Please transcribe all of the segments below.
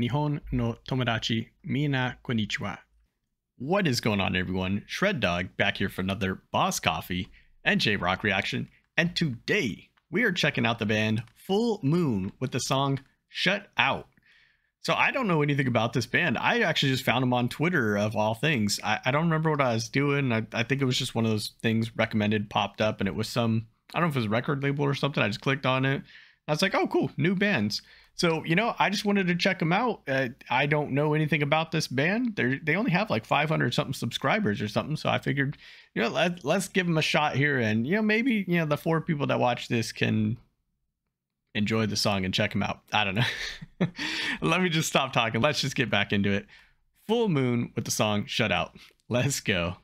Nihon no Tomodachi Mina Konnichiwa. What is going on, everyone? Shreddawg back here for another Boss Coffee and J Rock reaction. And today we are checking out the band Full Moon with the song Shut Out. So I don't know anything about this band. I actually just found them on Twitter of all things. I, I don't remember what I was doing. I, I think it was just one of those things recommended popped up and it was some, I don't know if it was a record label or something. I just clicked on it. I was like, oh, cool, new bands. So, you know, I just wanted to check them out. Uh, I don't know anything about this band. They they only have like 500 something subscribers or something. So I figured, you know, let, let's give them a shot here. And, you know, maybe, you know, the four people that watch this can enjoy the song and check them out. I don't know. Let me just stop talking. Let's just get back into it. Full Moon with the song Shut Out. Let's go.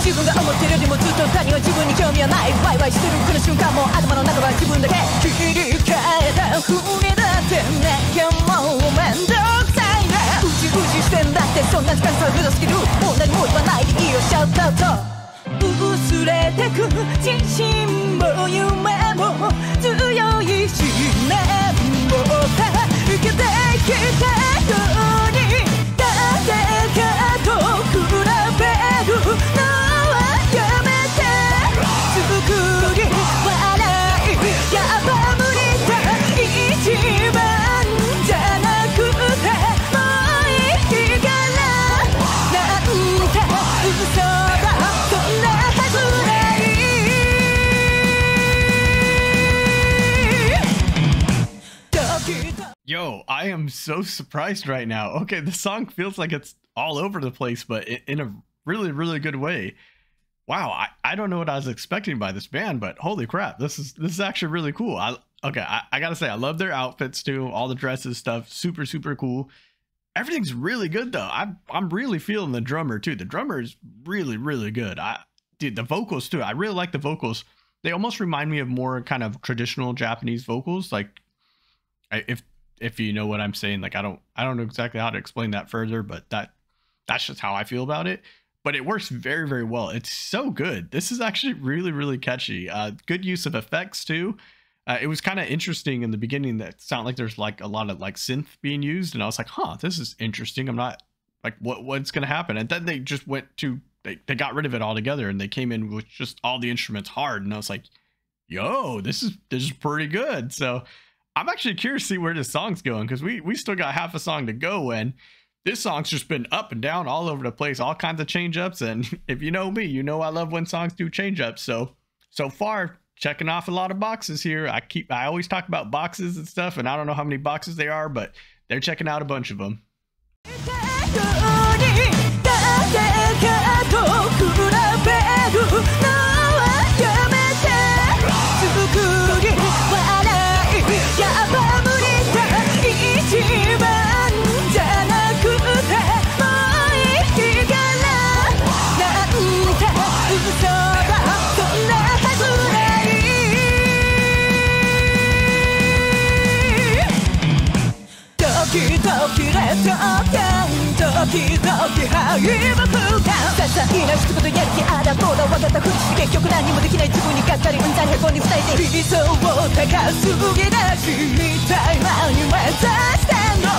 自分が思ってるよりもずっと他人は自分に興味はない。ワイワイしてるこの瞬間も頭の中は自分だけ。切り替えた踏み出ってなきゃもうめんどくさいなフジフジしてんだってそんな時間さ目指すぎる。もう何も言わないでいいよ。シャウトアウト薄れてく。自信 I am so surprised right now. Okay, the song feels like it's all over the place, but in a really, really good way. Wow, I, I don't know what I was expecting by this band, but holy crap, this is this is actually really cool. I okay, I, I gotta say I love their outfits too, all the dresses stuff, super, super cool. Everything's really good though. I'm I'm really feeling the drummer too. The drummer is really, really good. I dude, the vocals too. I really like the vocals. They almost remind me of more kind of traditional Japanese vocals. Like if if you know what I'm saying. Like I don't I don't know exactly how to explain that further, but that that's just how I feel about it. But it works very very well. It's so good. This is actually really really catchy. Uh, good use of effects too. Uh, it was kind of interesting in the beginning that sounded like there's like a lot of like synth being used, and I was like, huh, this is interesting. I'm not like what what's gonna happen, and then they just went to they, they got rid of it altogether and they came in with just all the instruments hard and i was like yo this is this is pretty good so I'm actually curious to see where this song's going because we we still got half a song to go and this song's just been up and down all over the place, all kinds of change ups. And if you know me, you know I love when songs do change ups. So so far, checking off a lot of boxes here. I keep I always talk about boxes and stuff, and I don't know how many boxes they are, but they're checking out a bunch of them. 時々敗北感些細な一言やる気あらぼら分かったふり結局何もできない自分にがっかりうんざりへこんで二人で理想を高すぎだしみたい。なに目指してんの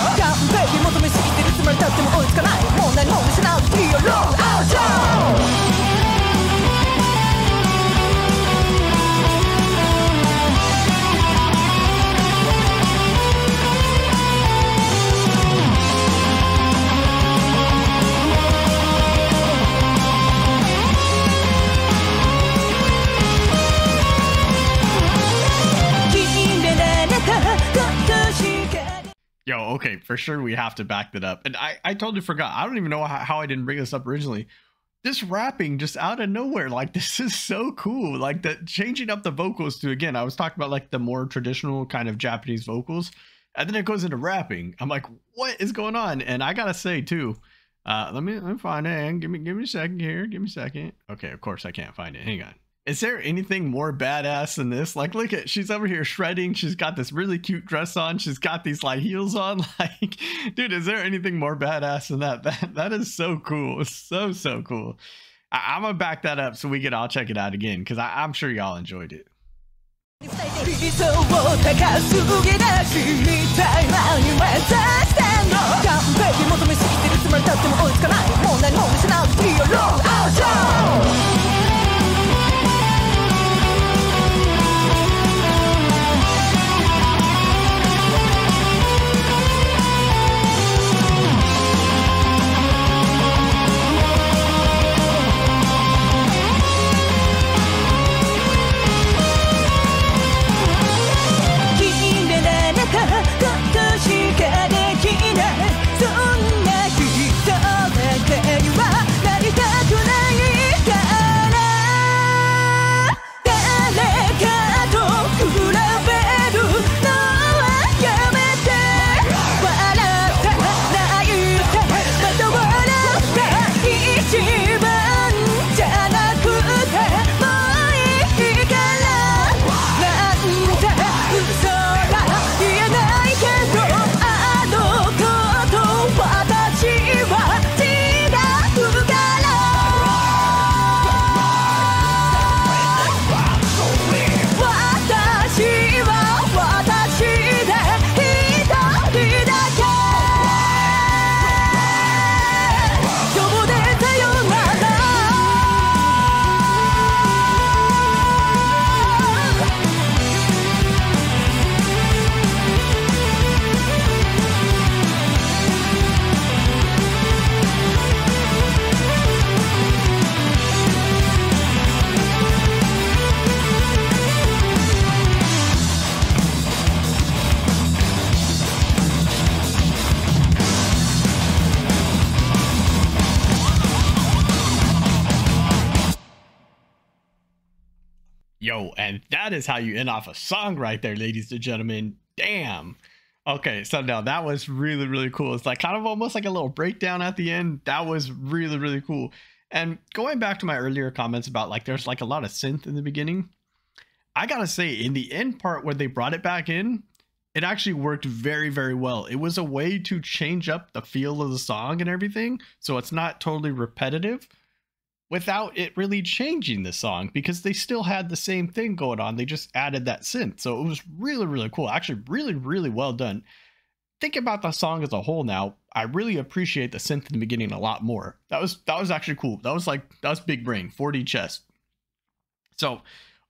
okay, for sure we have to back that up. And I, I totally forgot. I don't even know how, how I didn't bring this up originally. This rapping just out of nowhere, like this is so cool. Like the changing up the vocals to again, I was talking about like the more traditional kind of Japanese vocals, and then it goes into rapping. I'm like, what is going on? And I gotta say too, uh, let me let me find it. Give me give me a second here. Give me a second. Okay, of course I can't find it. Hang on. Is there anything more badass than this? Like, look at she's over here shredding. She's got this really cute dress on. She's got these like heels on. Like, dude, is there anything more badass than that? That that is so cool. So so cool. I, am gonna back that up so we can all check it out again because I'm sure y'all enjoyed it. Roll out that is how you end off a song right there, ladies and gentlemen. Damn. Okay, so now that was really, really cool. It's like kind of almost like a little breakdown at the end. That was really, really cool. And going back to my earlier comments about like there's like a lot of synth in the beginning, I gotta say, in the end part where they brought it back in, it actually worked very, very well. It was a way to change up the feel of the song and everything, so it's not totally repetitive without it really changing the song because they still had the same thing going on. They just added that synth. So it was really, really cool. Actually, really, really well done. Think about the song as a whole now. I really appreciate the synth in the beginning a lot more. That was that was actually cool. That was like that was big brain, 4D chess. So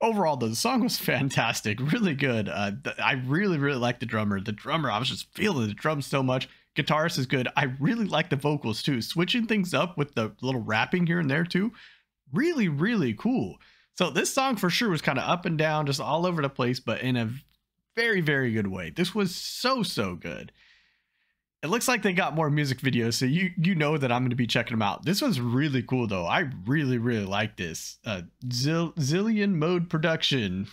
overall the song was fantastic really good uh, i really really like the drummer the drummer i was just feeling the drums so much guitarist is good. I really like the vocals too. Switching things up with the little rapping here and there too. Really, really cool. So this song for sure was kind of up and down, just all over the place, but in a very, very good way. This was so, so good. It looks like they got more music videos, so you you know that I'm going to be checking them out. This was really cool though. I really, really like this. Uh, Zill, Zillion Mode Production.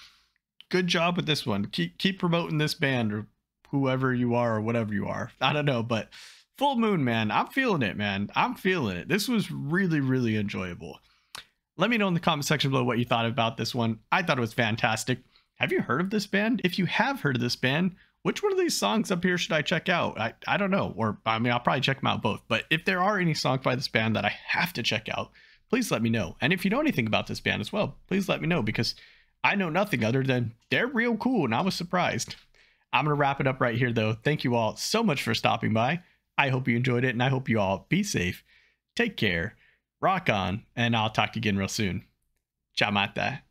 Good job with this one. Keep keep promoting this band whoever you are or whatever you are. I don't know, but Full Moon, man, I'm feeling it, man. I'm feeling it. This was really, really enjoyable. Let me know in the comment section below what you thought about this one. I thought it was fantastic. Have you heard of this band? If you have heard of this band, which one of these songs up here should I check out? I, I don't know. Or, I mean, I'll probably check them out both. But if there are any songs by this band that I have to check out, please let me know. And if you know anything about this band as well, please let me know because I know nothing other than they're real cool and I was surprised. I'm going to wrap it up right here, though. Thank you all so much for stopping by. I hope you enjoyed it, and I hope you all be safe. Take care, rock on, and I'll talk to you again real soon. Ciao, mata.